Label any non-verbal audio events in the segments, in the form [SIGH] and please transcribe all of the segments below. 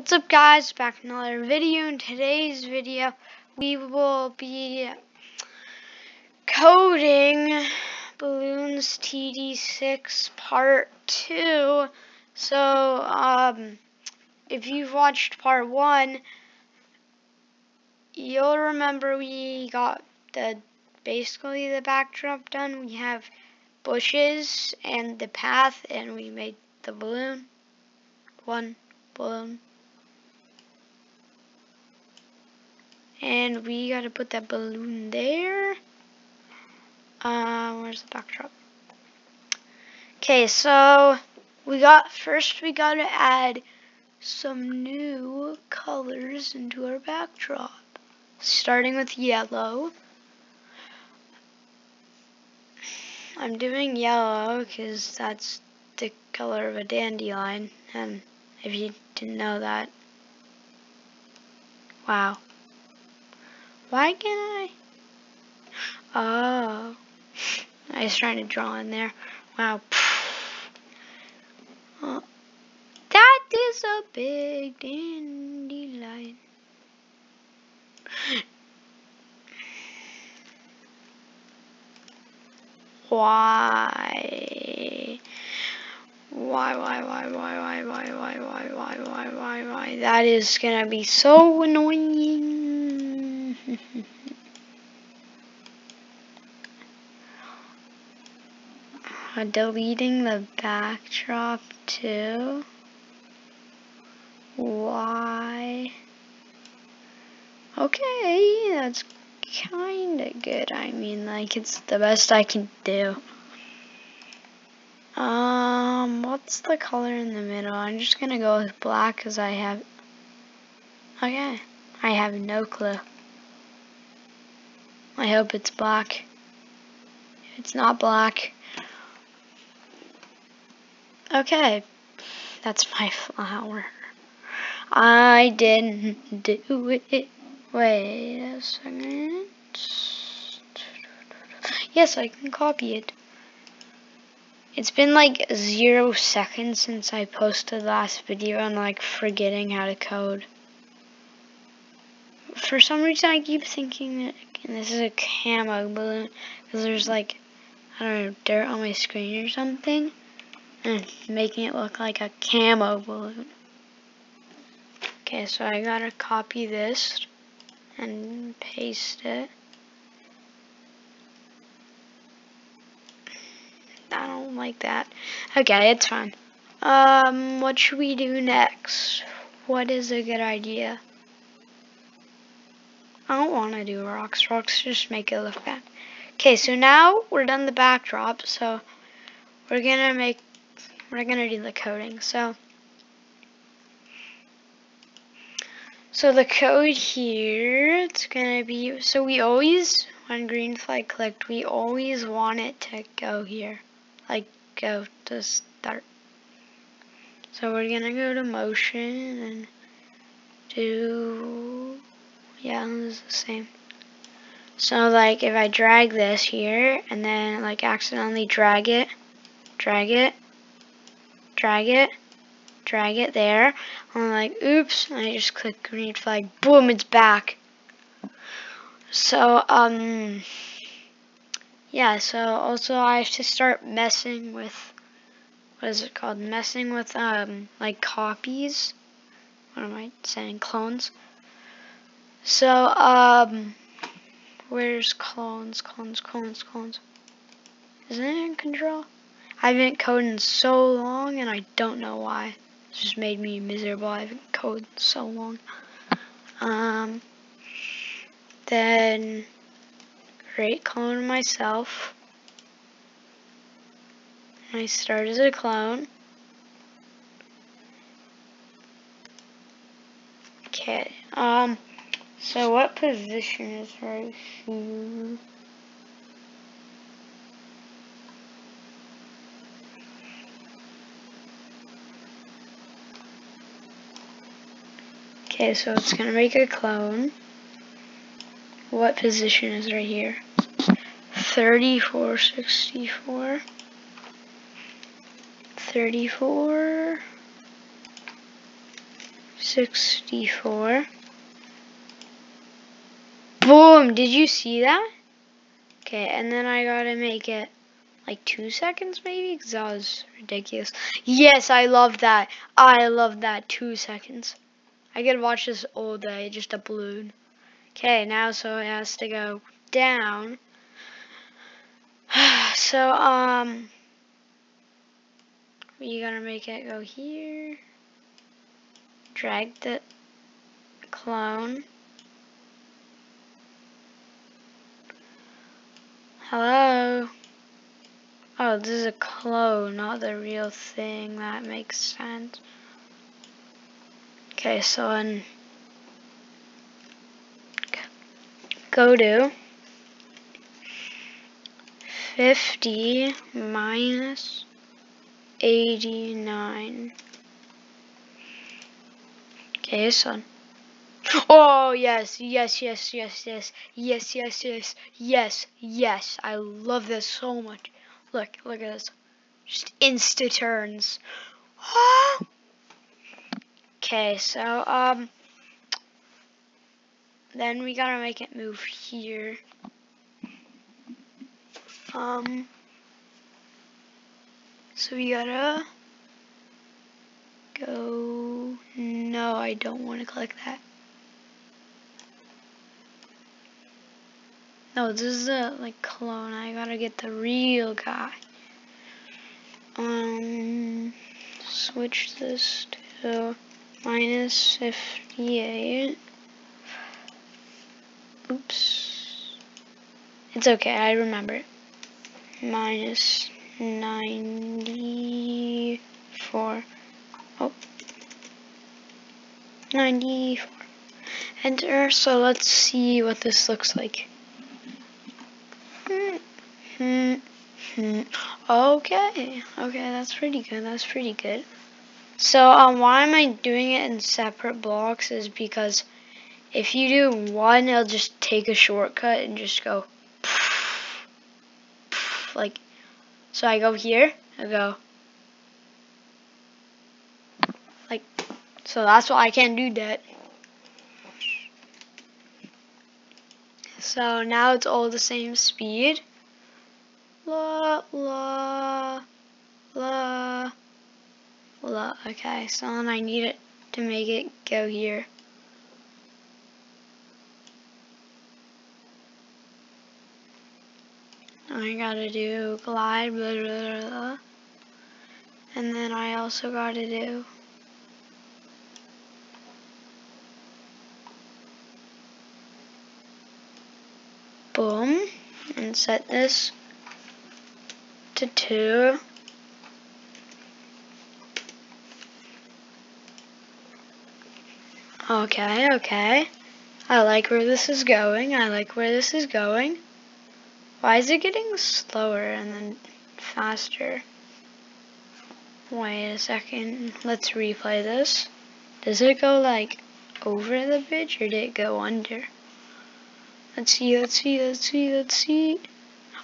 What's up guys, back with another video. In today's video, we will be coding Bloons TD6 part 2. So, um, if you've watched part 1, you'll remember we got the basically the backdrop done. We have bushes and the path and we made the balloon. One balloon. And we gotta put that balloon there. Uh, where's the backdrop? Okay, so we got, first we gotta add some new colors into our backdrop. Starting with yellow. I'm doing yellow because that's the color of a dandelion. And if you didn't know that. Wow. Why can't I? Oh. I was trying to draw in there. Wow. Oh. That is a big dandelion. Why? Why, why, why, why, why, why, why, why, why, why, why, why? That is gonna be so annoying. Uh, deleting the backdrop too. Why? Okay, that's kinda good. I mean, like, it's the best I can do. Um, what's the color in the middle? I'm just gonna go with black because I have... Okay, I have no clue. I hope it's black. It's not black... Okay, that's my flower. I didn't do it. Wait a second. Yes, I can copy it. It's been like zero seconds since I posted last video and like forgetting how to code. For some reason I keep thinking that this is a camo balloon because there's like, I don't know, dirt on my screen or something and making it look like a camo balloon. Okay, so I gotta copy this and paste it. I don't like that. Okay, it's fine. Um, what should we do next? What is a good idea? I don't want to do rocks. Rocks just make it look bad. Okay, so now we're done the backdrop, so we're gonna make, we're gonna do the coding. So, so the code here, it's gonna be, so we always, when green flag clicked, we always want it to go here like go to start. So we're gonna go to motion and do, yeah, this is the same. So like if I drag this here and then like accidentally drag it, drag it, drag it, drag it there, I'm like, oops, and I just click green flag, boom, it's back. So, um, yeah, so also I have to start messing with, what is it called, messing with, um, like copies, what am I saying, clones, so, um, where's clones, clones, clones, clones, isn't it in control? I haven't coded in so long, and I don't know why, it just made me miserable, I haven't coded so long, [LAUGHS] um, then, create clone myself. I start as a clone. Okay, um, so what position is right here? Okay, so it's gonna make a clone. What position is right here? 34, 64, 34, 64. Boom! Did you see that? Okay, and then I gotta make it like two seconds maybe because that was ridiculous. Yes, I love that. I love that. Two seconds. I could watch this all day, just a balloon. Okay, now so it has to go down. [SIGHS] so, um, you gotta make it go here. Drag the clone. Hello? Oh, this is a clone, not the real thing. That makes sense. Okay, so then go to 50 minus 89. Okay, son. Oh, yes, yes, yes, yes, yes, yes, yes, yes, yes, yes. I love this so much. Look, look at this. Just insta turns. Okay, so, um, then we gotta make it move here. Um, so we gotta go, no, I don't want to click that. No, this is a like clone. I gotta get the real guy. Um, switch this to minus 58. Oops. It's okay, I remember. Minus 94. Oh. 94. Enter, so let's see what this looks like. Hmm. Hmm. Okay. Okay, that's pretty good. That's pretty good. So, um, why am I doing it in separate blocks is because if you do one, it'll just take a shortcut and just go [LAUGHS] like, so I go here, I go like, so that's why I can't do that. So now it's all the same speed la, la, la, la. Okay, so then I need it to make it go here. I gotta do glide, blah, blah, blah, and then I also gotta do boom, and set this to 2. Okay, okay. I like where this is going. I like where this is going. Why is it getting slower and then faster? Wait a second. Let's replay this. Does it go like over the bridge or did it go under? Let's see, let's see, let's see, let's see.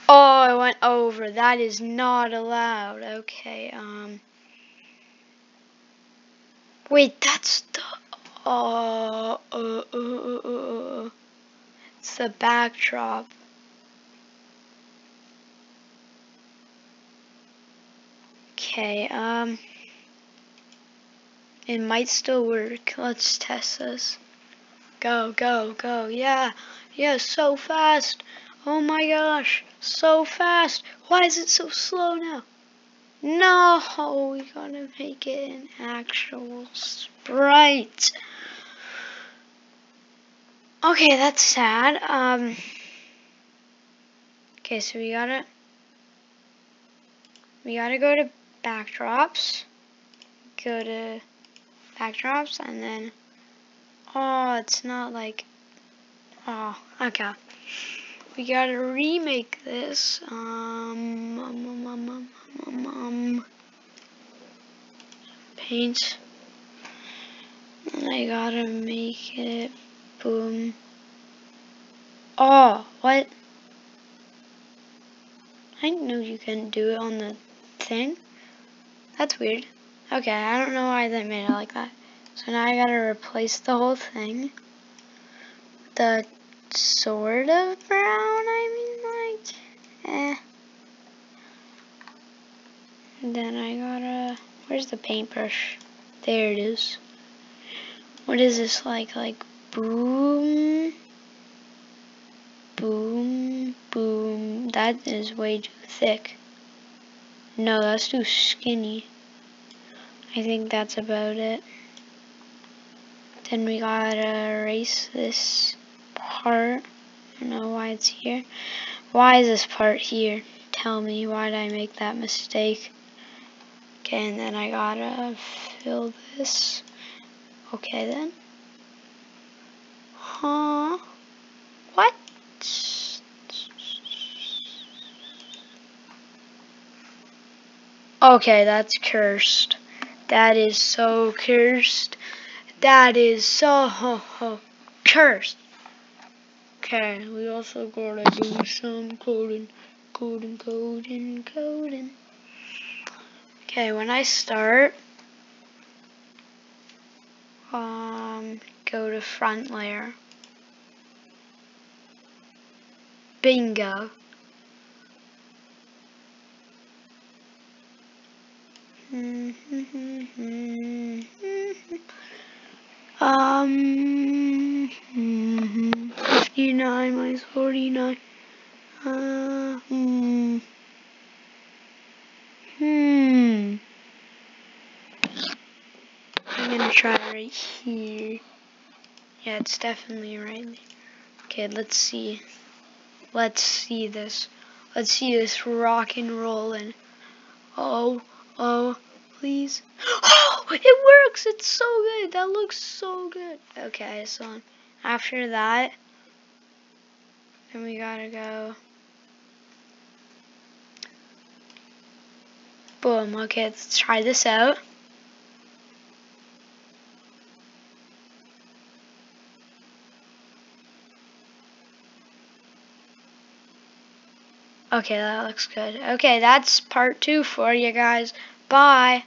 Oh, I went over. That is not allowed. Okay, um. Wait, that's the. Oh. It's the backdrop. Okay, um. It might still work. Let's test this. Go, go, go. Yeah, yeah, so fast. Oh my gosh, so fast. Why is it so slow now? No, we gotta make it an actual sprite. Okay, that's sad. Um, okay, so we gotta, we gotta go to backdrops, go to backdrops, and then, oh, it's not like, oh, okay we gotta remake this. Um, um, um, um, um, paint. And I gotta make it boom. Oh, what? I knew you couldn't do it on the thing. That's weird. Okay, I don't know why they made it like that. So now I gotta replace the whole thing. The sort of brown, I mean, like, eh. Then I gotta, where's the paintbrush? There it is. What is this like, like boom? Boom, boom. That is way too thick. No, that's too skinny. I think that's about it. Then we gotta erase this part. I don't know why it's here. Why is this part here? Tell me, why did I make that mistake? Okay, and then I gotta fill this. Okay then. Huh? What? Okay, that's cursed. That is so cursed. That is so cursed. Okay, we also gotta do some coding, coding, coding, coding. Okay, when I start, um, go to front layer. Bingo. [LAUGHS] um, [LAUGHS] 59 minus 49. Uh, hmm. Hmm. I'm gonna try right here. Yeah, it's definitely right there. Okay, let's see. Let's see this. Let's see this rock and rollin'. Oh, oh, please. [GASPS] Oh, it works. It's so good. That looks so good. Okay, so after that, then we gotta go. Boom. Okay, let's try this out. Okay, that looks good. Okay, that's part two for you guys. Bye.